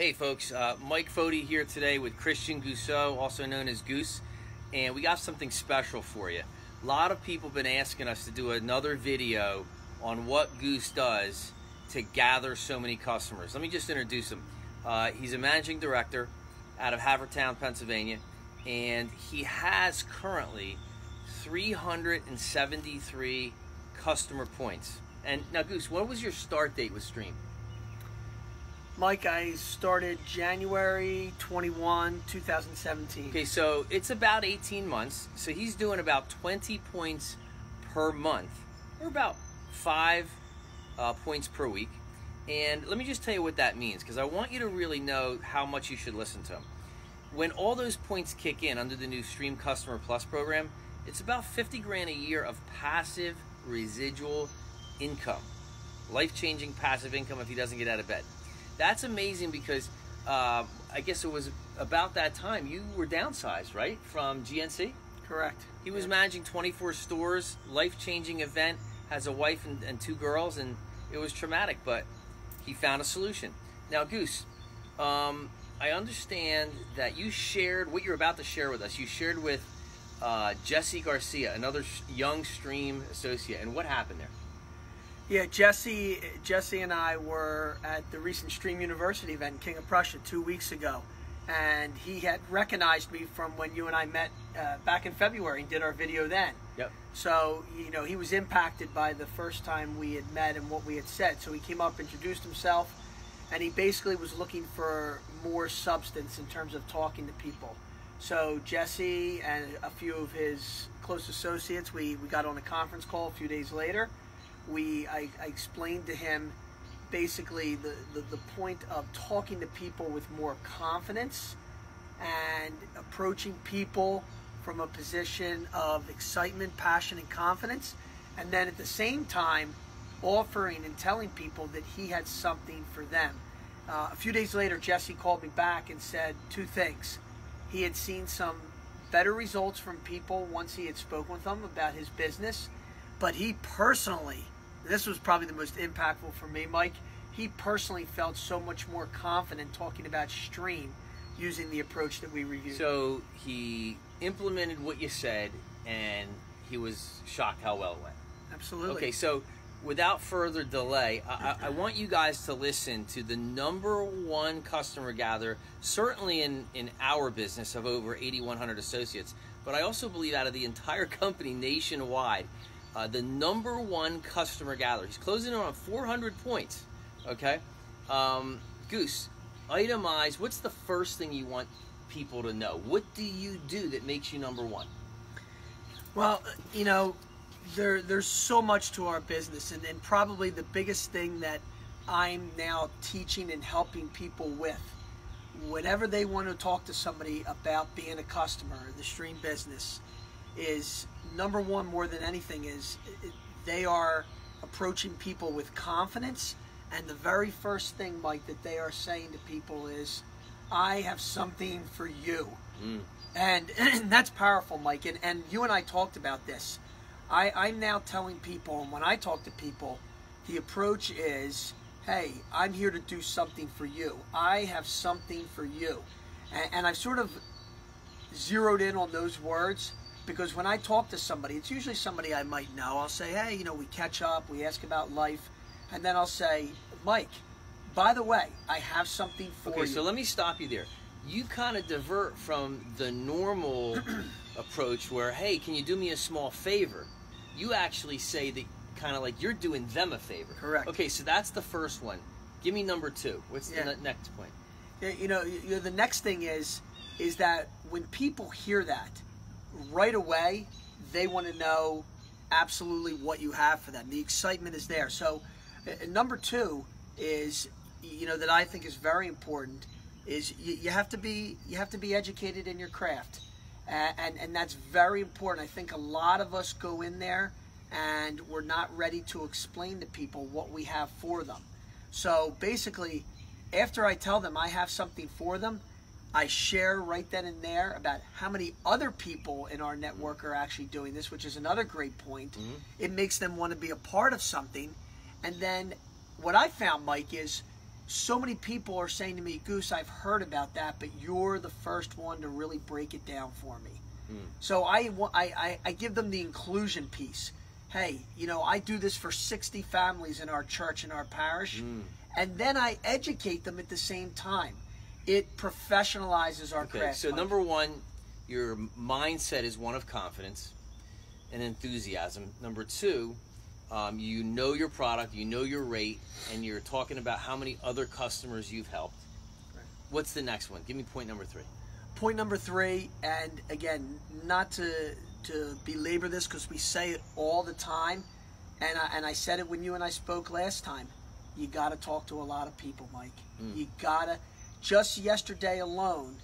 Hey folks, uh, Mike Foti here today with Christian Gousseau, also known as Goose, and we got something special for you. A lot of people have been asking us to do another video on what Goose does to gather so many customers. Let me just introduce him. Uh, he's a managing director out of Havertown, Pennsylvania, and he has currently 373 customer points. And now, Goose, what was your start date with Stream? Mike, I started January 21, 2017. Okay, so it's about 18 months. So he's doing about 20 points per month, or about five uh, points per week. And let me just tell you what that means, because I want you to really know how much you should listen to him. When all those points kick in under the new Stream Customer Plus program, it's about 50 grand a year of passive residual income. Life changing passive income if he doesn't get out of bed that's amazing because uh, I guess it was about that time you were downsized, right, from GNC? Correct. He was yeah. managing 24 stores, life changing event, has a wife and, and, two girls, and it was traumatic, but he found a solution. Now, Goose, um, I understand that you shared what you're about to share with us. You shared with uh, Jesse Garcia, another young stream associate, and what happened there? Yeah, Jesse, Jesse and I were at the recent Stream University event King of Prussia two weeks ago, and he had recognized me from when you and I met uh, back in February and did our video then. Yep. So you know he was impacted by the first time we had met and what we had said. So he came up, introduced himself, and he basically was looking for more substance in terms of talking to people. So Jesse and a few of his close associates, we, we got on a conference call a few days later we I, I explained to him basically the, the, the point of talking to people with more confidence and approaching people from a position of excitement, passion, and confidence. And then at the same time, offering and telling people that he had something for them. Uh, a few days later, Jesse called me back and said two things. He had seen some better results from people once he had spoken with them about his business, but he personally this was probably the most impactful for me, Mike. He personally felt so much more confident talking about stream using the approach that we reviewed. So he implemented what you said, and he was shocked how well it went. Absolutely. Okay, so without further delay, I, I, want you guys to listen to the number one customer gather, certainly in, in our business of over 8,100 associates, but I also believe out of the entire company nationwide, uh, the number one customer gatherer. He's closing in on 400 points. Okay, um, Goose, itemize. What's the first thing you want people to know? What do you do that makes you number one? Well, you know, there there's so much to our business, and, and probably the biggest thing that I'm now teaching and helping people with. Whenever they want to talk to somebody about being a customer, in the stream business, is number one more than anything is they are approaching people with confidence. And the very first thing mike that they are saying to people is i have something for you. Mm. and, and, that's powerful mike. And, and you and i talked about this. I, i'm now telling people and when i talk to people the approach is hey i'm here to do something for you. I have something for you. And, and i've sort of zeroed in on those words because when I talk to somebody, it's usually somebody I might know. I'll say, hey, you know, we catch up, we ask about life, and then I'll say, Mike, by the way, I have something for okay, you. Okay, so let me stop you there. You kind of divert from the normal approach where, hey, can you do me a small favor? You actually say that kind of like you're doing them a favor. Correct. Okay, so that's the first one. Give me number two. What's yeah. the next point? Yeah, you know, you know, the next thing is is that when people hear that, right away, they want to know absolutely what you have for them. The excitement is there. So, uh, number two is, you know, that I think is very important is you, you have to be you have to be educated in your craft, and, and and that's very important. I think a lot of us go in there and we're not ready to explain to people what we have for them. So basically, after I tell them I have something for them, I share right then and there about how many other people in our network are actually doing this, which is another great point. Mm-hmm. It makes them want to be a part of something. And then what I found, Mike, is so many people are saying to me, Goose, I've heard about that, but you're the first one to really break it down for me. So I, I, I, I give them the inclusion piece. Hey, you know, I do this for 60 families in our church, in our parish, and then I educate them at the same time. It professionalizes our Okay, craft. so number one, your mindset is one of confidence and enthusiasm. Number two, um, you know your product, you know your rate, and you're talking about how many other customers you've helped. Right. What's the next one? Give me point number three. Point number three, and again, not to to belabor this because we say it all the time, and I, and I said it when you and I spoke last time. You got to talk to a lot of people, Mike. You gotta. Just yesterday alone,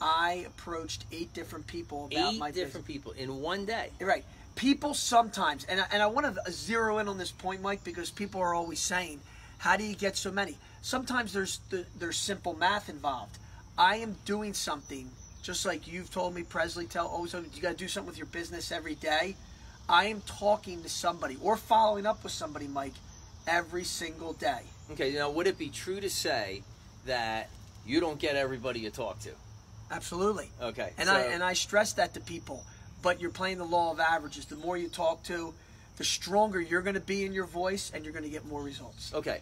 I approached eight different people about Eight my different people in one day. Right. People sometimes, and I, and I want to zero in on this point, Mike, because people are always saying, "How do you get so many?" Sometimes there's the, there's simple math involved. I am doing something just like you've told me, Presley. Tell oh, always me, you got to do something with your business every day. I am talking to somebody or following up with somebody, Mike, every single day. Okay, now would it be true to say that you don't get everybody you talk to? Absolutely. Okay, And so- I and I stress that to people. But you're playing the law of averages. The more you talk to, the stronger you're going to be in your voice, and you're going to get more results. Okay,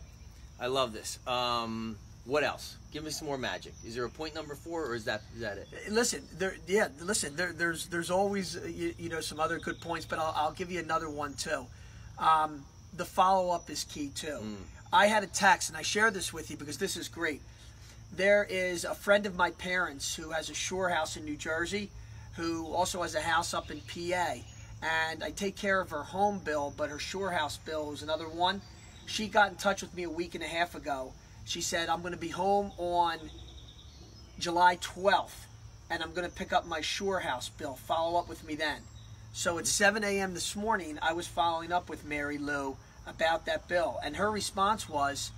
I love this. Um, what else? Give me some more magic. Is there a point number four, or is that is that it? Listen, there, yeah, listen. There, there's, there's always, uh, you, you know, some other good points, but I'll, I'll give you another one too. Um, the follow up is key too. I had a text, and I share this with you because this is great. There is a friend of my parents who has a shore house in New Jersey, who also has a house up in PA, and I take care of her home bill, but her shore house bill is another one. She got in touch with me a week and a half ago. She said, "I'm going to be home on July 12th, and I'm going to pick up my Shore House bill. Follow up with me then. So at 7 a.m. this morning, I was following up with Mary Lou about that bill, and her response was,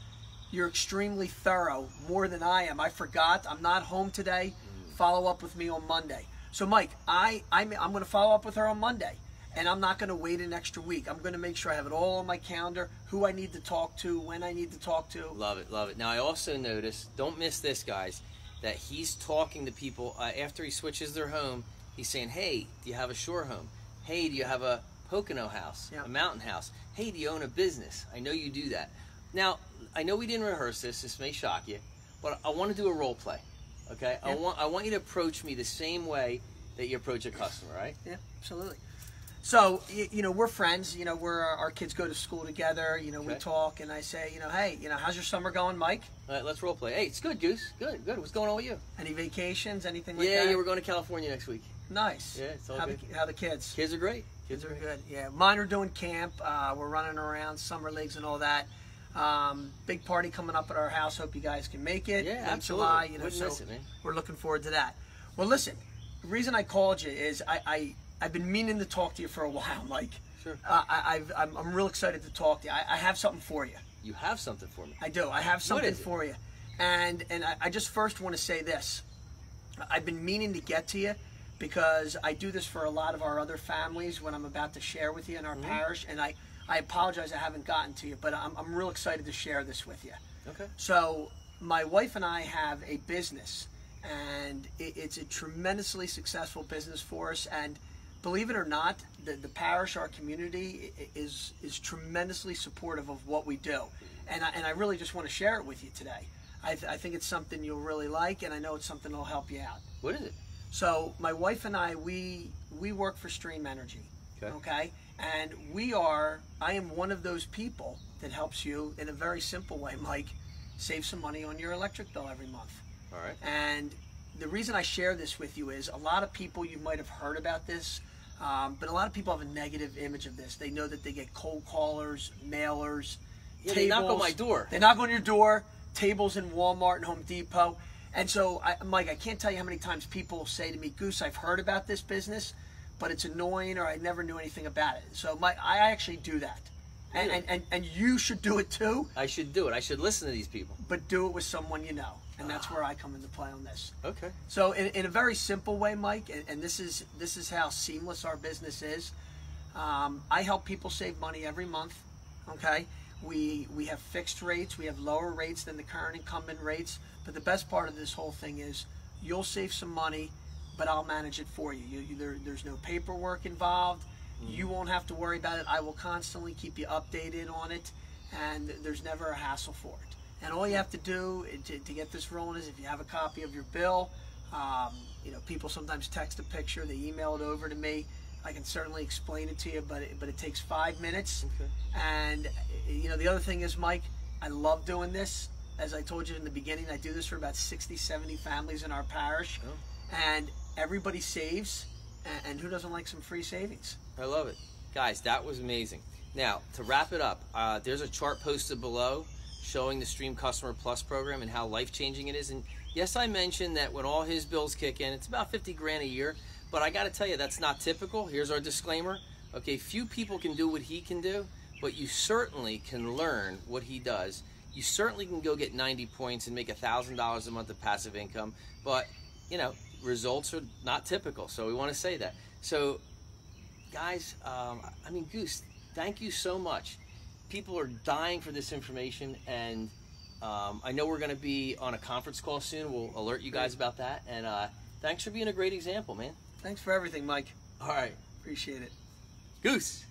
"You're extremely thorough, more than I am. I forgot. I'm not home today. Follow up with me on Monday." So, Mike, I I'm, I'm going to follow up with her on Monday, and I'm not going to wait an extra week. I'm going to make sure I have it all on my calendar, who I need to talk to, when I need to talk to. Love it, love it. Now I also noticed, don't miss this, guys, that he's talking to people uh, after he switches their home. He's saying, "Hey, do you have a shore home? Hey, do you have a Pocono house, Yeah. a mountain house? Hey, do you own a business? I know you do that." Now, I know we didn't rehearse this. This may shock you, but I want to do a role play. Okay, Yeah. I want I want you to approach me the same way that you approach a customer, right? Yeah, absolutely. So y- you know we're friends. You know we're our kids go to school together. You know we talk, and I say, you know, hey, you know, how's your summer going, Mike? All right, let's role play. Hey, it's good, Goose. Good, good. What's going on with you? Any vacations? Anything like yeah, that? yeah, we're going to California next week. nice. Yeah, it's all how good. The, how the kids? Kids are great. Kids are good. Yeah, mine are doing camp. Uh, we're running around summer leagues and all that. Um, big party coming up at our house. Hope you guys can make it. Yeah, absolutely. July, you know, Wouldn't so miss it, man. we're looking forward to that. Well, listen, the reason I called you is I, I I've been meaning to talk to you for a while, Mike. Sure. Uh, I, I've, I'm, I'm real excited to talk to you. I, I have something for you. You have something for me. I do. I have something for you. And and I, I just first want to say this. I've been meaning to get to you because I do this for a lot of our other families when I'm about to share with you in our Mm-hmm. parish. And I, I apologize I haven't gotten to you, but I'm, I'm real excited to share this with you. Okay. So, my wife and I have a business, and it, it's a tremendously successful business for us. And believe it or not, the, the parish, our community, is is tremendously supportive of what we do. And I, and I really just want to share it with you today. I, th- I think it's something you'll really like, and I know it's something that'll help you out. What is it? So my wife and I, we we work for Stream Energy. Okay. Okay. And we are. I am one of those people that helps you in a very simple way, Mike, save some money on your electric bill every month. All right. And the reason I share this with you is a lot of people you might have heard about this, um, but a lot of people have a negative image of this. They know that they get cold callers, mailers, Yeah, they knock on my door. They knock on your door. Tables in Walmart and Home Depot. And so, I, Mike, I can't tell you how many times people say to me, "Goose, I've heard about this business, but it's annoying, or I never knew anything about it." So, my, I actually do that, and, Really? and, and and you should do it too, I should do it. I should listen to these people. but do it with someone you know, and that's where I come into play on this. Okay. So, in, in a very simple way, Mike, and, and this is this is how seamless our business is. Um, I help people save money every month. Okay, We we have fixed rates. We have lower rates than the current incumbent rates. But the best part of this whole thing is you'll save some money, but I'll manage it for you. you, you there, there's no paperwork involved. Mm-hmm. You won't have to worry about it. I will constantly keep you updated on it, and there's never a hassle for it. And all you have to do eh, to, to get this rolling is if you have a copy of your bill. Um, you know, people sometimes text a picture, they email it over to me. I can certainly explain it to you, but it, but it takes five minutes. Okay. And eh, you know, the other thing is, Mike, I love doing this. As I told you in the beginning, I do this for about 60, 70 families in our parish, Oh. and everybody saves. And, and who doesn't like some free savings? I love it. Guys, that was amazing. Now, to wrap it up, uh, there's a chart posted below showing the Stream Customer Plus program and how life changing it is. And yes, I mentioned that when all his bills kick in, it's about 50 grand a year. But I got to tell you, that's not typical. Here's our disclaimer. Okay, few people can do what he can do, but you certainly can learn what he does. You certainly can go get 90 points and make $1,000 a month of passive income. But, you know, results are not typical. So we want to say that. So guys, um, I mean, Goose, thank you so much. People are dying for this information, and um, I know we're going to be on a conference call soon. We'll alert you guys about that. And uh, thanks for being a great example, man. Thanks for everything, Mike. All right, Appreciate it. Goose.